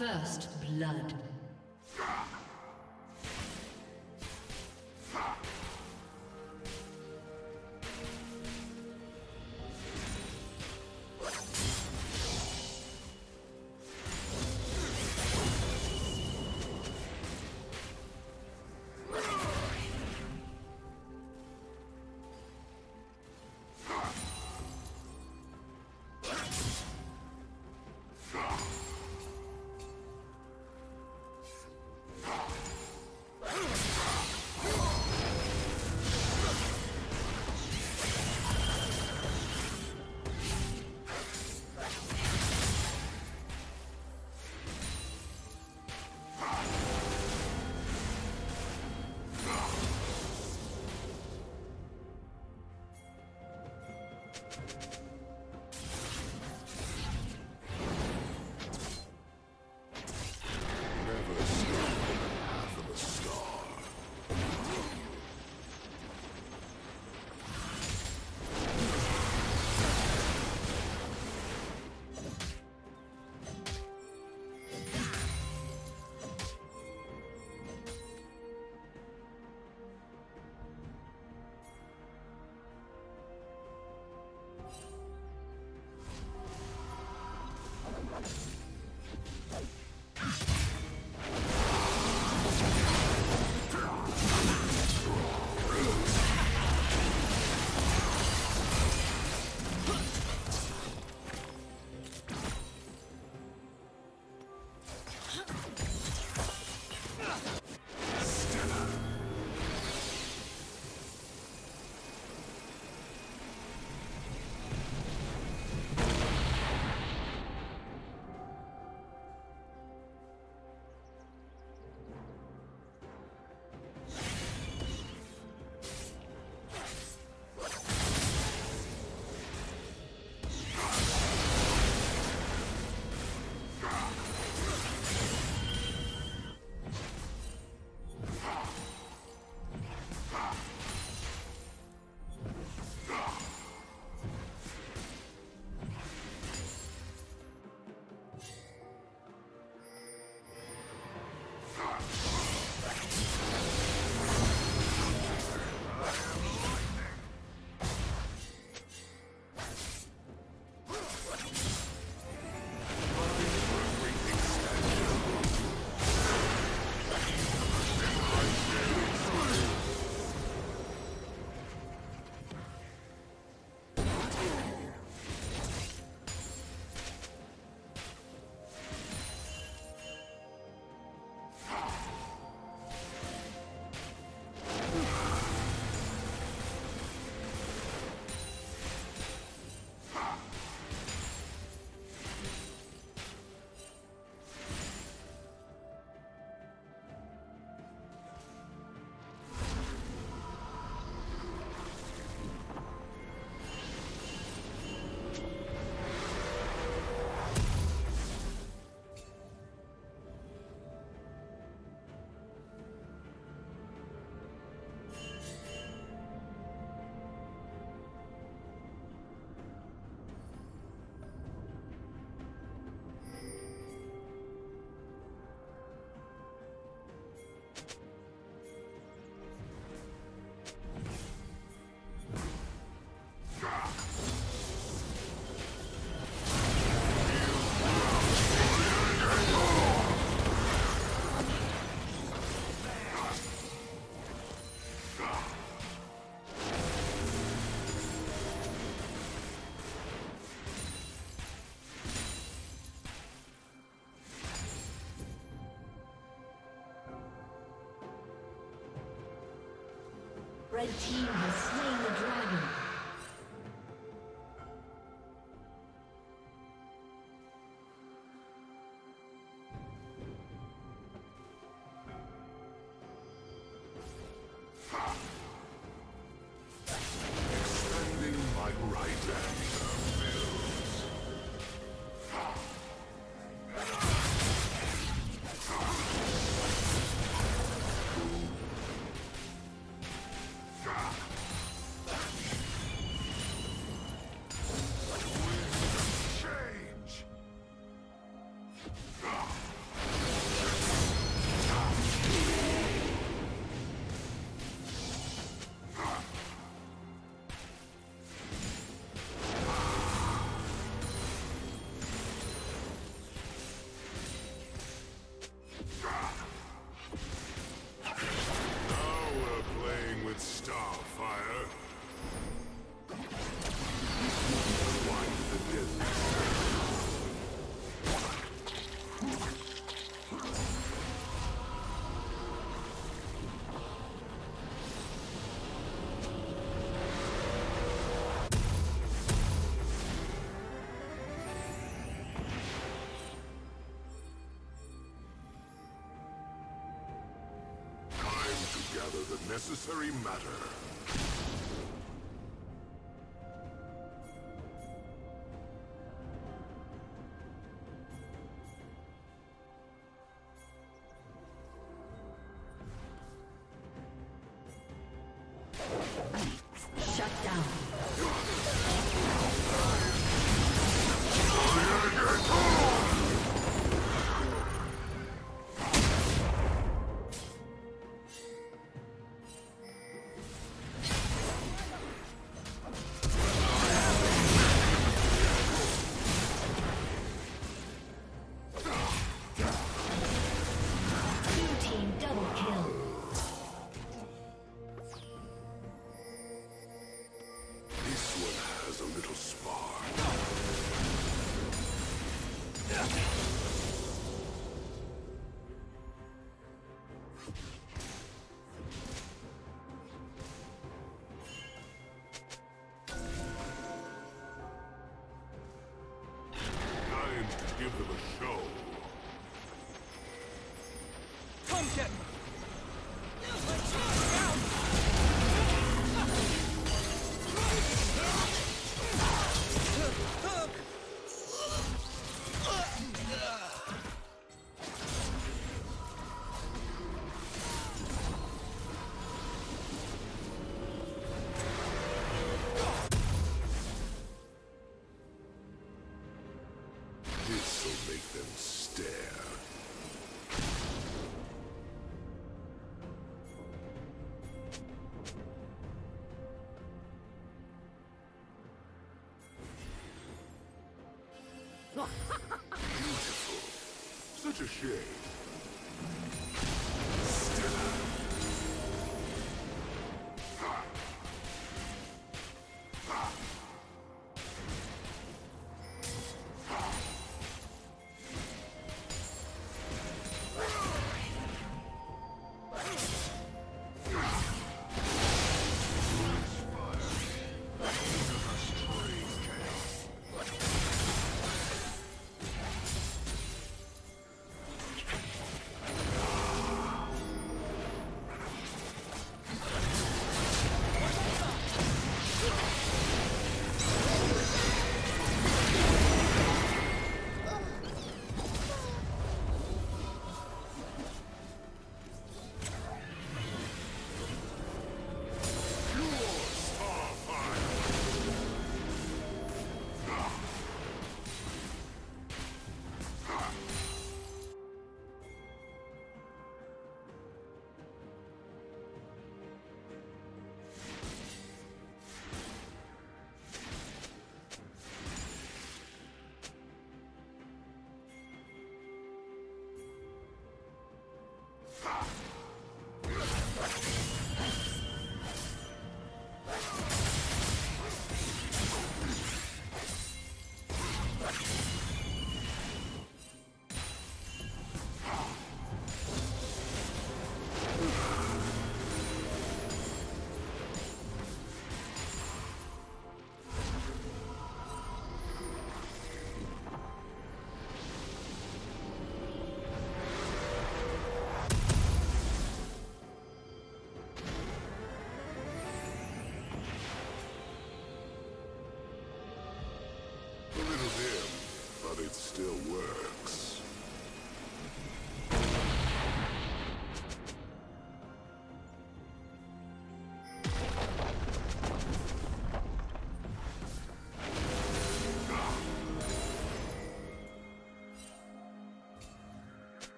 First blood. Red team has slain the dragon. Extending my right hand. Necessary matter. Such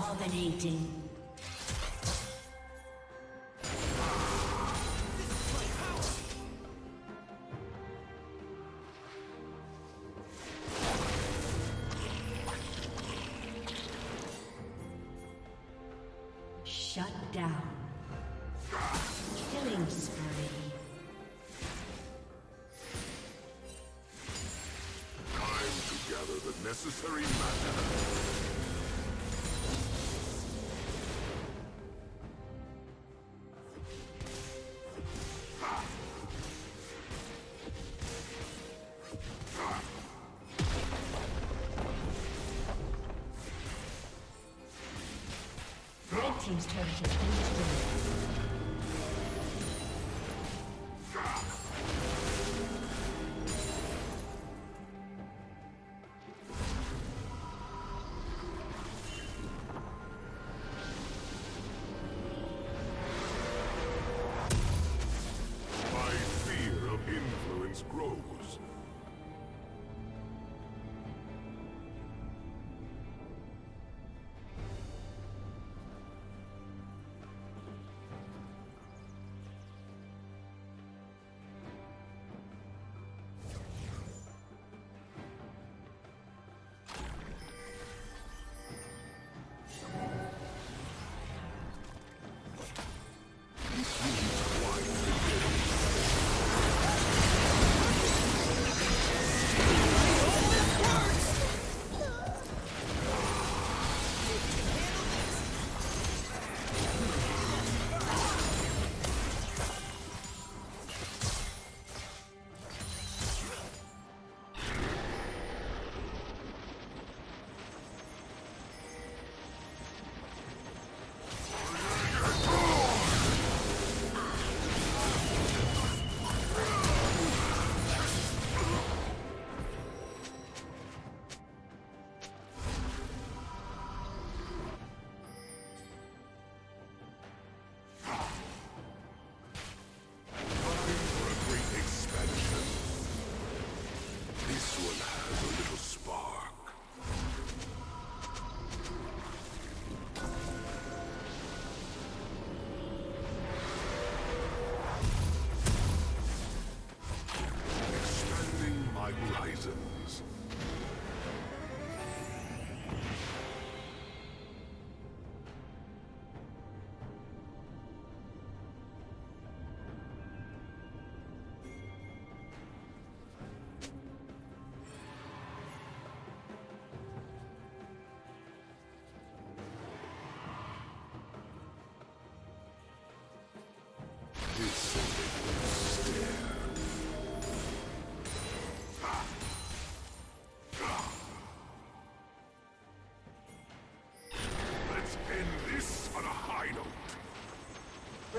Dominating. Team's turret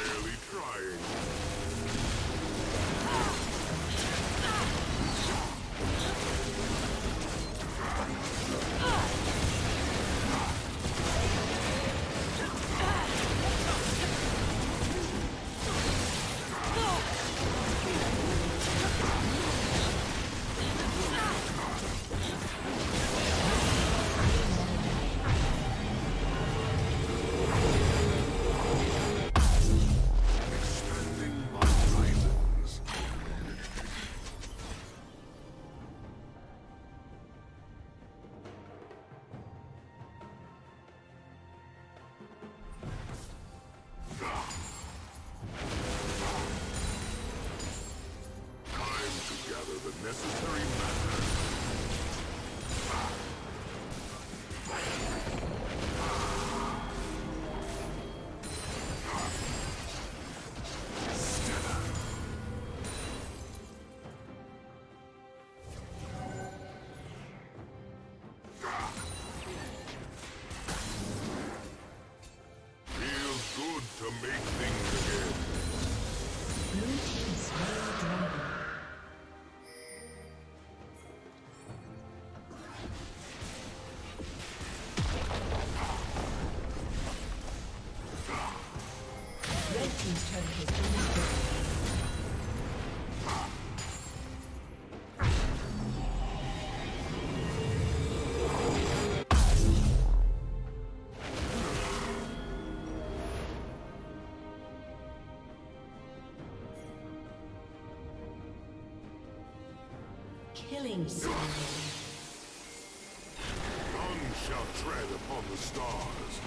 Barely trying. Killing spree. None shall tread upon the stars.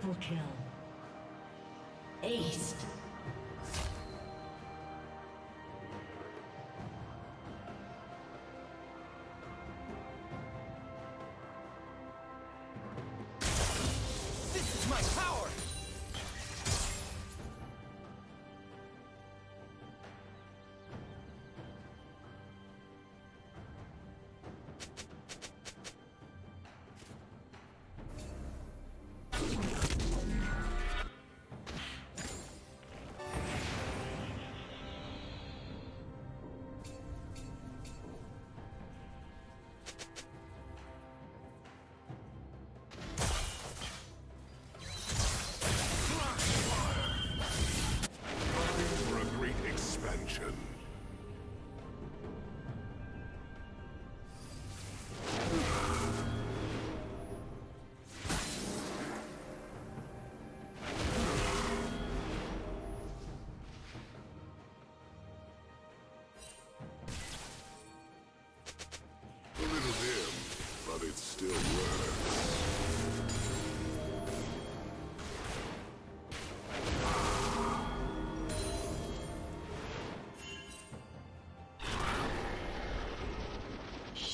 Triple kill.